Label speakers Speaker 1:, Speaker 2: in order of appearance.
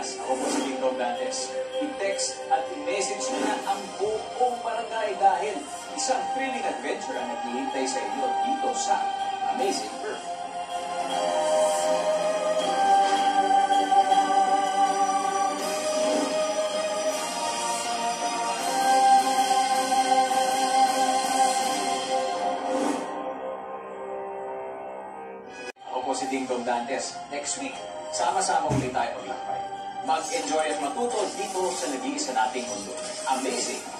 Speaker 1: Pilipinas. Ako po si Lito Dantes. I-text at i-message nyo na ang buong barangay dahil isang thrilling adventure ang naghihintay sa inyo dito sa Amazing Earth. Ako po si Ding Dantes. Next week, sama-sama ulit tayo maglakbay. Mag-enjoy at matuto dito sa nag-iisa nating mundo. Amazing!